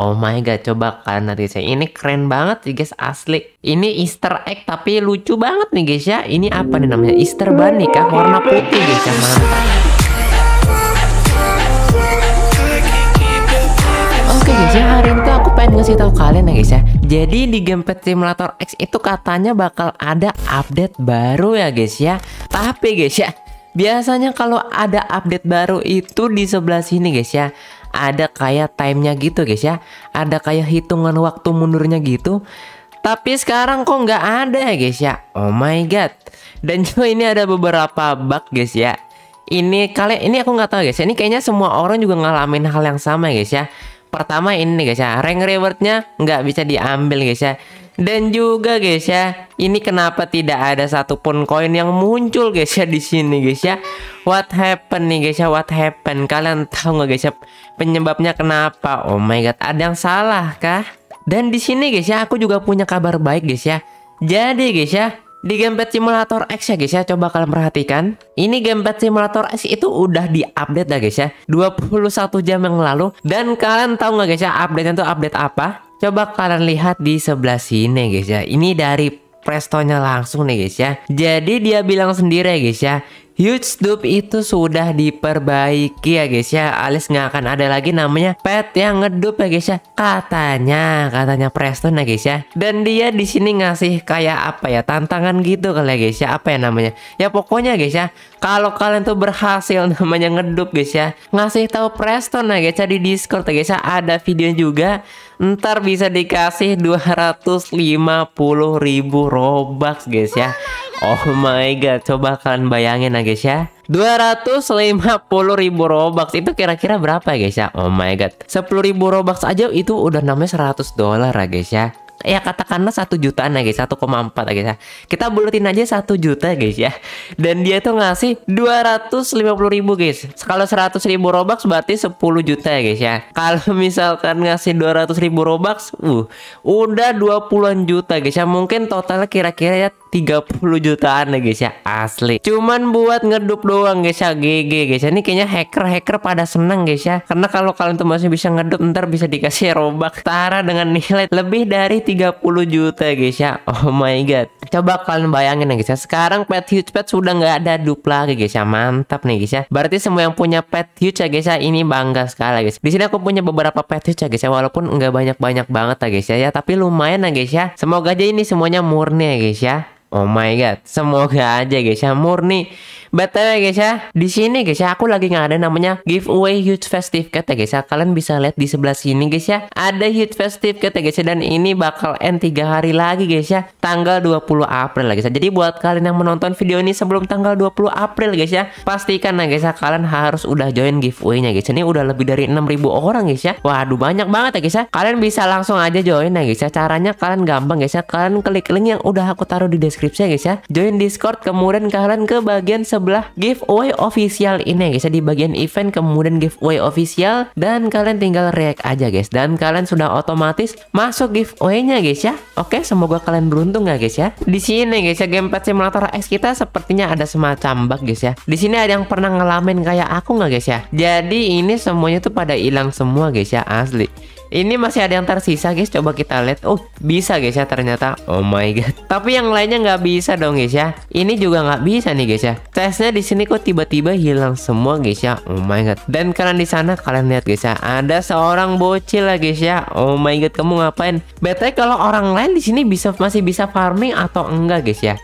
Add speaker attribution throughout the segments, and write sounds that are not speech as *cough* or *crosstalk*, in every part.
Speaker 1: Oh my god, coba kalian nanti saya. Ini keren banget sih guys, asli. Ini Easter egg tapi lucu banget nih guys ya. Ini apa nih namanya? Easter bunny kah? Warna putih guys ya, mantap. Oke guys ya, hari ini tuh aku pengen ngasih tahu kalian ya guys ya. Jadi di game Pet Simulator X itu katanya bakal ada update baru ya guys ya. Tapi guys ya, biasanya kalau ada update baru itu di sebelah sini guys ya ada kayak timenya gitu guys ya. Ada kayak hitungan waktu mundurnya gitu. Tapi sekarang kok nggak ada ya guys ya? Oh my god. Dan *laughs* juga ini ada beberapa bug guys ya. Ini kalian ini aku nggak tahu guys ya. Ini kayaknya semua orang juga ngalamin hal yang sama guys ya. Pertama ini guys ya. Rank rewardnya nggak bisa diambil guys ya dan juga guys ya, ini kenapa tidak ada satupun koin yang muncul guys ya di sini guys ya? What happened nih guys ya? What happened? Kalian tahu nggak guys ya penyebabnya kenapa? Oh my god, ada yang salah kah? Dan di sini guys ya, aku juga punya kabar baik guys ya. Jadi guys ya, di Gamepad Simulator X ya guys ya, coba kalian perhatikan. Ini Gamepad Simulator X itu udah diupdate ya guys ya, 21 jam yang lalu. Dan kalian tahu nggak guys ya, update itu update apa? Coba kalian lihat di sebelah sini guys ya. Ini dari prestonya langsung nih guys ya. Jadi dia bilang sendiri ya guys ya. Huge Dupe itu sudah diperbaiki ya guys ya Alias nggak akan ada lagi namanya pet yang ngedup ya guys ya Katanya, katanya Preston ya guys ya Dan dia di sini ngasih kayak apa ya Tantangan gitu kali ya guys ya Apa ya namanya Ya pokoknya guys ya Kalau kalian tuh berhasil *laughs* namanya ngedup guys ya Ngasih tahu Preston ya guys ya di Discord ya guys ya Ada video juga Ntar bisa dikasih 250 ribu Robux guys ya. Oh my god, coba kalian bayangin ya guys ya. 250 ribu Robux itu kira-kira berapa guys ya? Oh my god 10 ribu Robux aja itu udah namanya 100 dolar ya guys ya ya katakanlah satu jutaan ya guys. 1,4 ya guys ya. Kita bulatin aja satu juta guys ya. Dan dia tuh ngasih 250 ribu guys. Kalau 100 ribu robux berarti 10 juta ya guys ya. Kalau misalkan ngasih 200 ribu robux uh udah 20an juta guys ya. Mungkin totalnya kira-kira ya 30 jutaan ya guys ya. Asli. Cuman buat ngedup doang guys ya GG guys ya. Ini kayaknya hacker-hacker pada seneng guys ya. Karena kalau kalian tuh masih bisa ngedup ntar bisa dikasih robux. Setara dengan nilai lebih dari 30 juta guys ya. Oh my god. Coba kalian bayangin ya guys ya. Sekarang pet huge pet sudah nggak ada dup lagi guys ya. Mantap nih guys ya. Berarti semua yang punya pet huge ya guys ya Ini bangga sekali guys. Di sini aku punya beberapa pet huge ya guys ya. Walaupun nggak banyak-banyak banget ya guys ya, ya Tapi lumayan ya guys ya. Semoga aja ini semuanya murni ya guys ya Oh my god, semoga aja guys ya murni. BTW guys ya, di sini guys ya aku lagi nggak ada namanya giveaway huge festive cat ya guys ya. Kalian bisa lihat di sebelah sini guys ya. Ada huge festive cat ya guys ya dan ini bakal end 3 hari lagi guys ya. Tanggal 20 April ya guys ya. Jadi buat kalian yang menonton video ini sebelum tanggal 20 April guys ya, pastikan ya guys ya kalian harus udah join giveaway-nya guys. Ini udah lebih dari 6000 orang guys ya. Waduh banyak banget ya guys ya. Kalian bisa langsung aja join ya guys ya. Caranya kalian gampang guys ya. Kalian klik link yang udah aku taruh di deskripsi ya guys ya. Join Discord kemudian kalian ke bagian sebelah giveaway official ini guys ya di bagian event kemudian giveaway official dan kalian tinggal react aja guys dan kalian sudah otomatis masuk giveaway-nya guys ya. Oke, semoga kalian beruntung ya guys ya. Di sini guys ya gamepad simulator X kita sepertinya ada semacam bug guys ya. Di sini ada yang pernah ngalamin kayak aku nggak guys ya. Jadi ini semuanya tuh pada hilang semua guys ya asli. Ini masih ada yang tersisa guys. Coba kita lihat. Oh bisa guys ya ternyata. Oh my god. *laughs* Tapi yang lainnya nggak bisa dong guys ya. Ini juga nggak bisa nih guys ya. Tesnya di sini kok tiba-tiba hilang semua guys ya. Oh my god. Dan kalian di sana kalian lihat guys ya. Ada seorang bocil lah guys ya. Oh my god kamu ngapain? Betul kalau orang lain di sini bisa masih bisa farming atau enggak guys ya?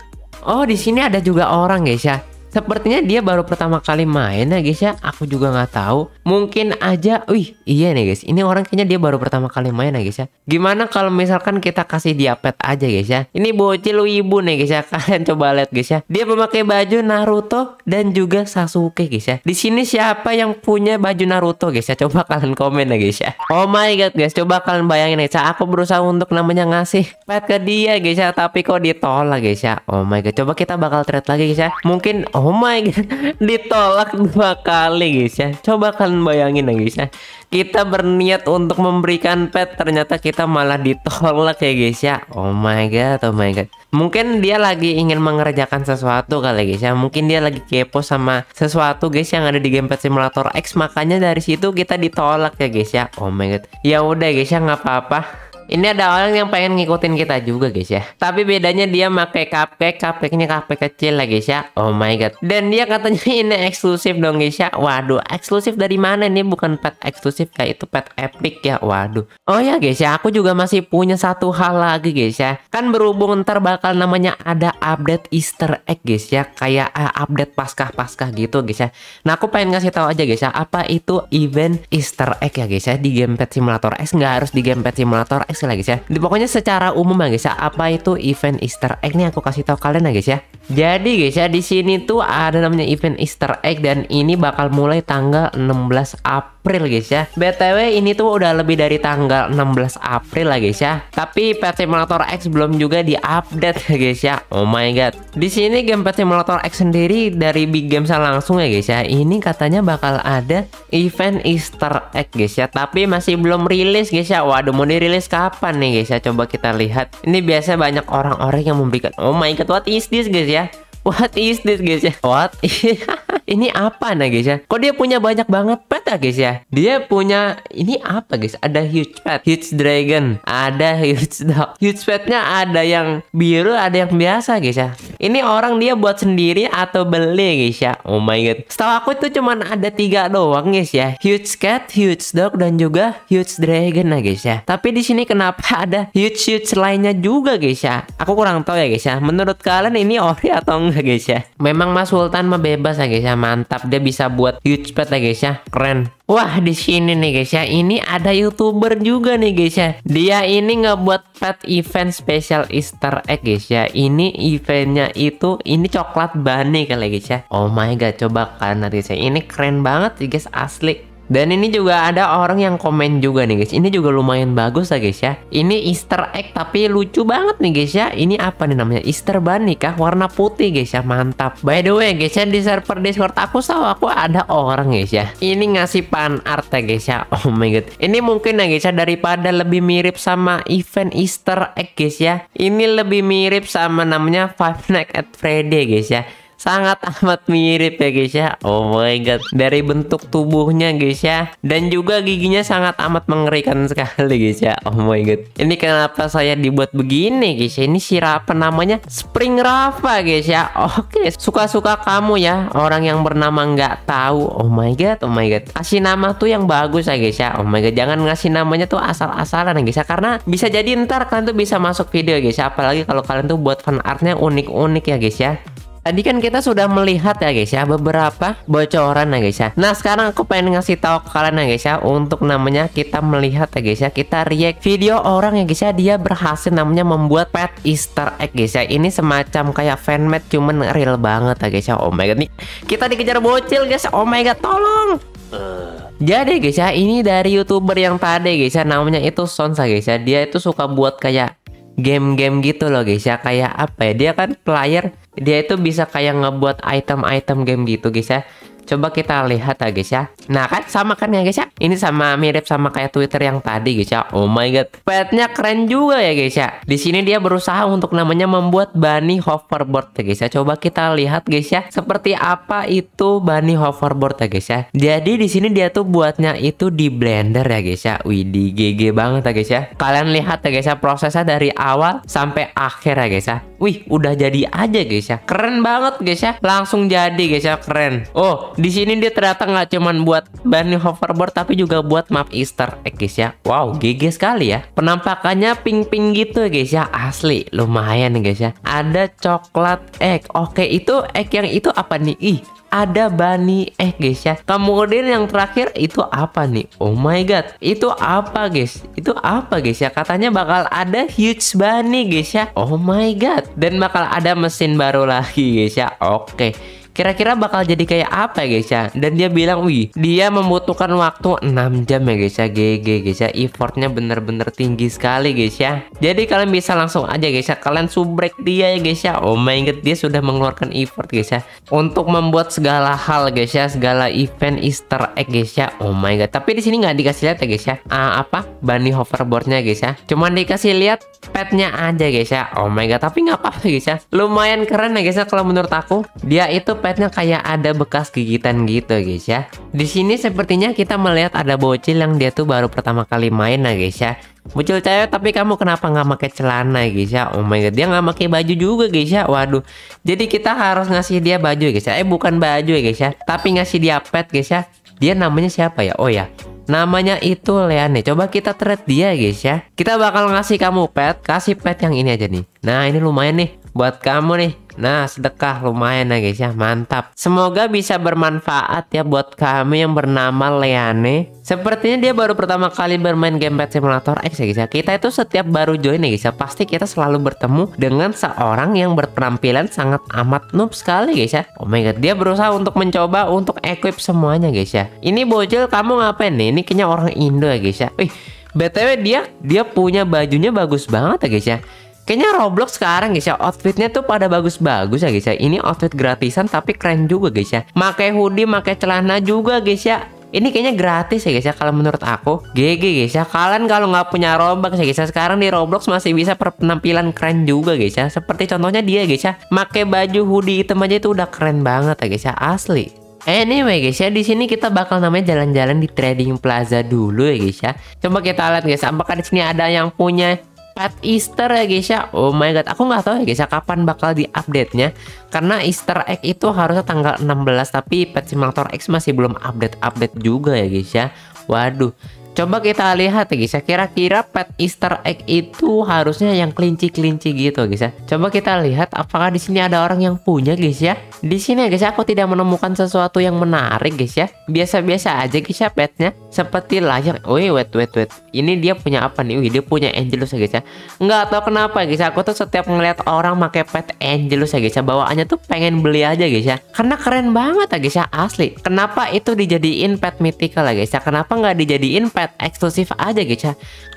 Speaker 1: Oh di sini ada juga orang guys ya Sepertinya dia baru pertama kali main ya guys ya. Aku juga nggak tahu. Mungkin aja, wih iya nih guys. Ini orang kayaknya dia baru pertama kali main ya guys ya. Gimana kalau misalkan kita kasih dia pet aja guys ya. Ini bocil ibu nih guys ya. *laughs* Kalian coba lihat guys ya. Dia memakai baju Naruto dan juga Sasuke guys ya. Di sini siapa yang punya baju Naruto guys ya. Coba kalian komen ya guys ya. Oh my god guys. Coba kalian bayangin guys ya. Aku berusaha untuk namanya ngasih pet ke dia guys ya. Tapi kok ditolak guys ya. Oh my god. Coba kita bakal trade lagi guys ya. Mungkin oh my god, *laughs* ditolak dua kali guys ya. Coba kalian bayangin ya guys ya. Kita berniat untuk memberikan pet, ternyata kita malah ditolak ya guys ya. Oh my god, oh my god. Mungkin dia lagi ingin mengerjakan sesuatu kali guys ya. Mungkin dia lagi kepo sama sesuatu guys yang ada di game Pet Simulator X. Makanya dari situ kita ditolak ya guys ya. Oh my god. Ya udah guys ya nggak apa-apa. Ini ada orang yang pengen ngikutin kita juga guys ya. Tapi bedanya dia pakai cupcake, cupcake-nya cupcake kecil lah guys ya. Oh my god. Dan dia katanya *laughs* ini eksklusif dong guys ya. Waduh, eksklusif dari mana ini? Bukan pet eksklusif kayak itu pet epic ya. Waduh. Oh ya guys ya, aku juga masih punya satu hal lagi guys ya. Kan berhubung ntar bakal namanya ada update Easter egg guys ya. Kayak uh, update paskah-paskah gitu guys ya. Nah, aku pengen ngasih tahu aja guys ya, apa itu event Easter egg ya guys ya di game Pet Simulator X nggak harus di game Pet Simulator X lah guys ya. Di, pokoknya secara umum ya guys ya, apa itu event Easter egg nih aku kasih tahu kalian ya guys ya. Jadi guys ya di sini tuh ada namanya event Easter egg dan ini bakal mulai tanggal 16 April guys ya. BTW ini tuh udah lebih dari tanggal 16 April lah guys ya. Tapi Pet Simulator X belum juga diupdate ya *laughs* guys ya. Oh my god. Di sini game Pet Simulator X sendiri dari Big Games langsung ya guys ya. Ini katanya bakal ada event Easter egg guys ya. Tapi masih belum rilis guys ya. Waduh mau dirilis kapan nih guys ya? Coba kita lihat. Ini biasa banyak orang-orang yang memberikan. Oh my god, what is this guys ya? What is this guys ya? What? *laughs* ini apa nah guys ya? Kok dia punya banyak banget pet ya guys ya? Dia punya ini apa guys? Ada huge pet, huge dragon, ada huge *laughs* dog. Huge petnya ada yang biru, ada yang biasa guys ya. Ini orang dia buat sendiri atau beli guys ya? Oh my god. Setahu aku itu cuman ada tiga doang guys ya. Huge cat, huge dog dan juga huge dragon nah guys ya. Tapi di sini kenapa *laughs* ada huge huge lainnya juga guys ya? Aku kurang tahu ya guys ya. Menurut kalian ini ori atau enggak guys ya? Memang Mas Sultan mah bebas ya guys ya. Mantap dia bisa buat huge pet ya guys ya. Keren. Wah di sini nih guys ya, ini ada youtuber juga nih guys ya. Dia ini ngebuat pet event special Easter egg guys ya. Ini eventnya itu ini coklat bunny kali guys ya. Oh my god, coba kalian nanti saya. Ini keren banget sih guys asli. Dan ini juga ada orang yang komen juga nih guys. Ini juga lumayan bagus ya guys ya. Ini Easter egg tapi lucu banget nih guys ya. Ini apa nih namanya? Easter bunny kah? Warna putih guys ya. Mantap. By the way guys ya di server Discord aku tahu aku ada orang guys ya. Ini ngasih pan art ya guys ya. *laughs* Oh my god. Ini mungkin ya guys ya daripada lebih mirip sama event Easter egg guys ya. Ini lebih mirip sama namanya Five Nights at Freddy guys ya sangat *laughs* amat mirip ya guys ya. Oh my god dari bentuk tubuhnya guys ya. Dan juga giginya sangat amat mengerikan sekali guys ya. Oh my god ini kenapa saya dibuat begini guys ya? Ini siapa namanya Spring Rafa guys ya. Oke suka-suka kamu ya. Orang yang bernama nggak tahu. Oh my god Oh my god. Kasih nama tuh yang bagus ya guys ya. Oh my god jangan ngasih namanya tuh asal-asalan ya guys ya. Karena bisa jadi ntar kalian tuh bisa masuk video guys ya. Apalagi kalau kalian tuh buat fan artnya unik-unik ya guys ya Tadi kan kita sudah melihat ya guys ya beberapa bocoran ya guys ya. Nah sekarang aku pengen ngasih tahu ke kalian ya guys ya untuk namanya kita melihat ya guys ya kita react video orang ya guys ya dia berhasil namanya membuat pet Easter egg guys ya. Ini semacam kayak fanmade cuman real banget ya guys ya. Oh my god nih kita dikejar bocil guys. Oh my god tolong. Jadi guys ya ini dari youtuber yang tadi guys ya namanya itu Sonsa guys ya. Dia itu suka buat kayak game-game gitu loh guys ya kayak apa ya dia kan player dia itu bisa kayak ngebuat item-item game gitu guys ya Coba kita lihat ya guys ya. Nah kan sama kan ya guys ya. Ini sama mirip sama kayak Twitter yang tadi guys ya. Oh my god. Petnya keren juga ya guys ya. Di sini dia berusaha untuk namanya membuat bunny hoverboard ya guys ya. Coba kita lihat guys ya. Seperti apa itu bunny hoverboard ya guys ya. Jadi di sini dia tuh buatnya itu di blender ya guys ya. Widih GG banget ya guys ya. Kalian lihat ya guys ya prosesnya dari awal sampai akhir ya guys ya. Wih udah jadi aja guys ya. Keren banget guys ya. Langsung jadi guys ya keren. Oh di sini dia ternyata nggak cuman buat bunny hoverboard tapi juga buat map Easter egg guys ya. Wow, GG sekali ya. Penampakannya pink-pink gitu ya guys ya. Asli, lumayan nih guys ya. Ada coklat egg. Oke, itu egg yang itu apa nih? Ih, ada bunny egg guys ya. Kemudian yang terakhir itu apa nih? Oh my god, itu apa guys? Itu apa guys ya? Katanya bakal ada huge bunny guys ya. Oh my god, dan bakal ada mesin baru lagi guys ya. Oke. Kira-kira bakal jadi kayak apa ya guys ya? Dan dia bilang, wih, dia membutuhkan waktu 6 jam ya guys ya. GG guys ya. Effortnya bener-bener tinggi sekali guys ya. Jadi kalian bisa langsung aja guys ya. Kalian subrek dia ya guys ya. Oh my god, dia sudah mengeluarkan effort guys ya. Untuk membuat segala hal guys ya. Segala event easter egg guys ya. Oh my god. Tapi di sini nggak dikasih lihat ya guys ya. Ah, apa? Bunny hoverboardnya guys ya. Cuman dikasih lihat petnya aja guys ya. Oh my god. Tapi nggak apa-apa guys ya. Lumayan keren ya guys ya kalau menurut aku. Dia itu petnya kayak ada bekas gigitan gitu guys ya. Di sini sepertinya kita melihat ada bocil yang dia tuh baru pertama kali main nah guys ya. Bocil cewek tapi kamu kenapa nggak pakai celana guys ya? Oh my god, dia nggak pakai baju juga guys ya. Waduh. Jadi kita harus ngasih dia baju guys ya. Eh bukan baju ya guys ya, tapi ngasih dia pet guys ya. Dia namanya siapa ya? Oh ya, Namanya itu Leane. Coba kita trade dia guys ya. Kita bakal ngasih kamu pet, kasih pet yang ini aja nih. Nah, ini lumayan nih buat kamu nih. Nah, sedekah lumayan ya guys ya, mantap. Semoga bisa bermanfaat ya buat kami yang bernama Leane. Sepertinya dia baru pertama kali bermain game Pet Simulator X ya guys ya. Kita itu setiap baru join ya guys ya, pasti kita selalu bertemu dengan seorang yang berpenampilan sangat amat noob sekali guys ya. Oh my god, dia berusaha untuk mencoba untuk equip semuanya guys ya. Ini bocil kamu ngapain nih? Ini kayaknya orang Indo ya guys ya. Wih, BTW dia dia punya bajunya bagus banget ya guys ya. Kayaknya Roblox sekarang guys ya outfitnya tuh pada bagus-bagus ya guys ya. Ini outfit gratisan tapi keren juga guys ya. Makai hoodie, makai celana juga guys ya. Ini kayaknya gratis ya guys ya kalau menurut aku. GG guys ya. Kalian kalau nggak punya Robux ya guys ya. Sekarang di Roblox masih bisa penampilan keren juga guys ya. Seperti contohnya dia guys ya. Makai baju hoodie hitam aja itu udah keren banget ya guys ya. Asli. Anyway guys ya, di sini kita bakal namanya jalan-jalan di Trading Plaza dulu ya guys ya. Coba kita lihat guys, apakah di sini ada yang punya pet Easter ya guys Oh my god aku nggak tahu ya guys kapan bakal di update nya karena Easter egg itu harusnya tanggal 16 tapi pet simulator X masih belum update-update juga ya guys Waduh Coba kita lihat ya guys ya, kira-kira pet Easter egg itu harusnya yang kelinci-kelinci gitu guys ya. Coba kita lihat apakah di sini ada orang yang punya guys ya. Di sini ya guys aku tidak menemukan sesuatu yang menarik guys ya. Biasa-biasa aja guys ya petnya. Seperti layar. Wih, wait, wait, wait. Ini dia punya apa nih? Wih, dia punya Angelus ya guys ya. Nggak tahu kenapa guys ya, aku tuh setiap ngeliat orang pakai pet Angelus ya guys ya, bawaannya tuh pengen beli aja guys ya. Karena keren banget ya guys ya, asli. Kenapa itu dijadiin pet mythical ya guys ya? Kenapa nggak dijadiin pet eksklusif aja guys ya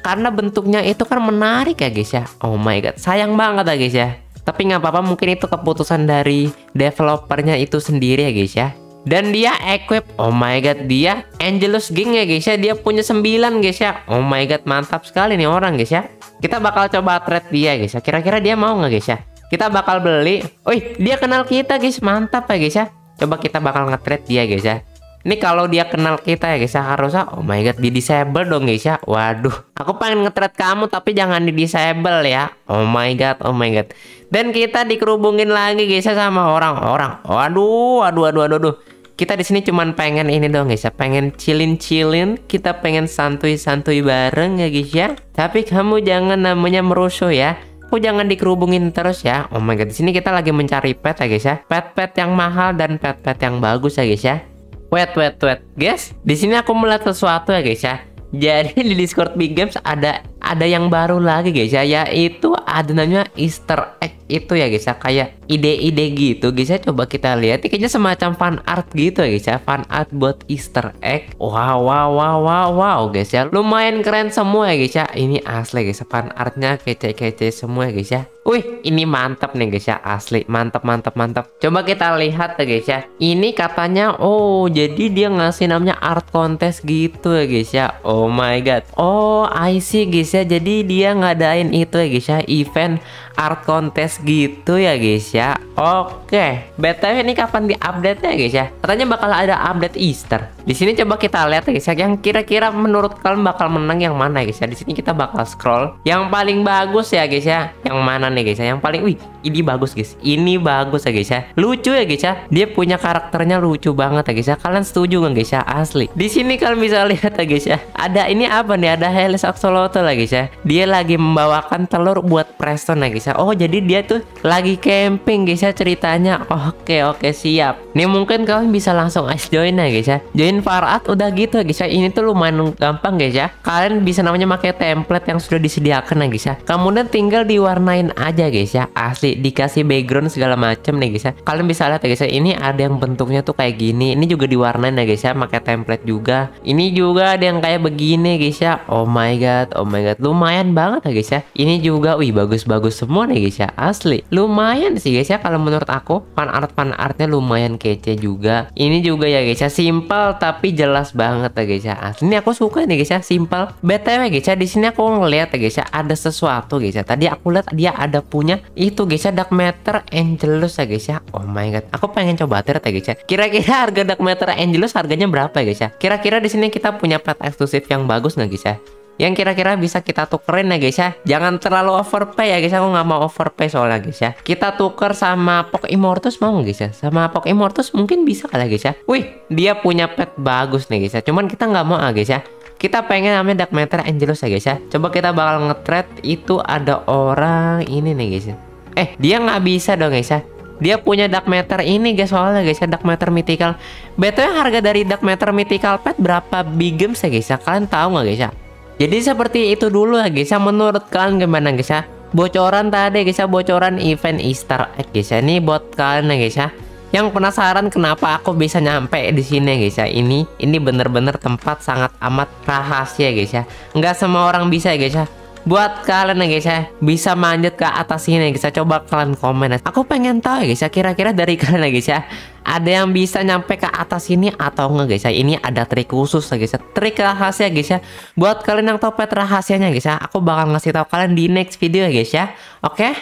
Speaker 1: karena bentuknya itu kan menarik ya guys ya oh my god sayang banget ya guys ya tapi nggak apa-apa mungkin itu keputusan dari developernya itu sendiri ya guys ya dan dia equip oh my god dia Angelus Ging ya guys ya dia punya 9 guys ya oh my god mantap sekali nih orang guys ya kita bakal coba trade dia guys ya kira-kira dia mau nggak guys ya kita bakal beli wih dia kenal kita guys mantap ya guys ya coba kita bakal nge-trade dia guys ya ini kalau dia kenal kita ya guys ya harusnya oh my god di disable dong guys ya. Waduh, aku pengen ngetret kamu tapi jangan di disable ya. Oh my god, oh my god. Dan kita dikerubungin lagi guys ya sama orang-orang. Waduh, waduh, waduh, waduh, waduh. Kita di sini cuman pengen ini dong guys ya, pengen chillin-chillin, kita pengen santuy-santuy bareng ya guys ya. Tapi kamu jangan namanya merusuh ya. Aku jangan dikerubungin terus ya. Oh my god, di sini kita lagi mencari pet ya guys ya. Pet-pet yang mahal dan pet-pet yang bagus ya guys ya. Wait, wait, wait, guys. Di sini aku melihat sesuatu ya guys ya. Jadi di Discord Big Games ada ada yang baru lagi guys ya, yaitu ada namanya Easter egg itu ya guys ya, kayak ide-ide gitu guys ya. Coba kita lihat, ini kayaknya semacam fan art gitu ya guys ya, fan art buat Easter egg. Wow, wow, wow, wow, wow guys ya, lumayan keren semua ya guys ya. Ini asli guys, ya. fan artnya kece-kece semua ya guys ya. Wih, ini mantap nih guys ya, asli mantap, mantap, mantap. Coba kita lihat ya guys ya. Ini katanya, oh jadi dia ngasih namanya art contest gitu ya guys ya. Oh my god. Oh, I see guys ya. Jadi dia ngadain itu ya guys ya, event art contest gitu ya guys ya Oke BTW ini kapan di update ya guys ya Katanya bakal ada update Easter di sini coba kita lihat ya guys ya. Yang kira-kira menurut kalian bakal menang yang mana ya guys ya? Di sini kita bakal scroll. Yang paling bagus ya guys ya. Yang mana nih guys ya? Yang paling Wih ini bagus guys Ini bagus ya guys ya Lucu ya guys ya Dia punya karakternya lucu banget ya guys ya Kalian setuju nggak guys ya Asli Di sini kalian bisa lihat ya guys ya Ada ini apa nih Ada Helis Axolotl ya guys ya Dia lagi membawakan telur buat Preston ya guys ya Oh jadi dia tuh lagi camping guys ya ceritanya Oke oke siap Ini mungkin kalian bisa langsung ice join ya guys ya. Join Farat udah gitu ya guys ya. Ini tuh lumayan gampang guys ya. Kalian bisa namanya pakai template yang sudah disediakan ya guys ya. Kemudian tinggal diwarnain aja guys ya. Asli dikasih background segala macam nih guys ya. Kalian bisa lihat ya guys ya. Ini ada yang bentuknya tuh kayak gini. Ini juga diwarnain ya guys ya. Pakai template juga. Ini juga ada yang kayak begini guys ya. Oh my god, oh my god. Lumayan banget ya guys ya. Ini juga wih bagus-bagus semua nih guys ya. Asli. Lumayan sih guys ya kalau menurut aku. Fan art fan artnya lumayan kece juga ini juga ya guys ya simple tapi jelas banget ya guys ya ini aku suka nih guys ya simple btw guys ya di sini aku ngeliat ya guys ya ada sesuatu guys ya tadi aku lihat dia ada punya itu guys ya dark matter angelus ya guys ya. Oh my god aku pengen coba tir ya guys ya. Kira-kira harga dark matter angelus harganya berapa ya guys ya? Kira-kira di sini kita punya pet eksklusif yang bagus nggak guys ya? Yang kira-kira bisa kita tukerin ya guys ya. Jangan terlalu overpay ya guys aku nggak mau overpay soalnya guys ya. Kita tuker sama Pok Immortus mau guys ya? Sama Pok Immortus mungkin bisa kali guys ya. Wih dia punya pet bagus nih guys ya. Cuman kita nggak mau ah guys ya. Kita pengen namanya Dark Matter Angelus ya guys ya. Coba kita bakal nge itu ada orang ini nih guys ya eh dia nggak bisa dong guys ya dia punya dark matter ini guys soalnya guys ya dark matter mythical betul harga dari dark matter mythical pet berapa big games ya guys ya kalian tahu nggak guys ya jadi seperti itu dulu ya guys ya menurut kalian gimana guys ya? Bocoran tadi guys ya bocoran event Easter egg guys ya. Ini buat kalian ya guys ya. Yang penasaran kenapa aku bisa nyampe di sini guys ya. Ini ini bener-bener tempat sangat amat rahasia guys ya. Nggak semua orang bisa guys ya buat kalian ya guys ya bisa manjat ke atas sini guys ya. Coba kalian komen aku pengen tahu ya guys ya kira-kira dari *laughs* kalian ya guys ya ada yang bisa nyampe ke atas sini atau enggak guys ya? Ini ada trik khusus ya guys ya. Trik rahasia guys ya. Buat kalian yang tahu pet rahasianya guys ya aku bakal ngasih tahu kalian di next video ya guys ya. Oke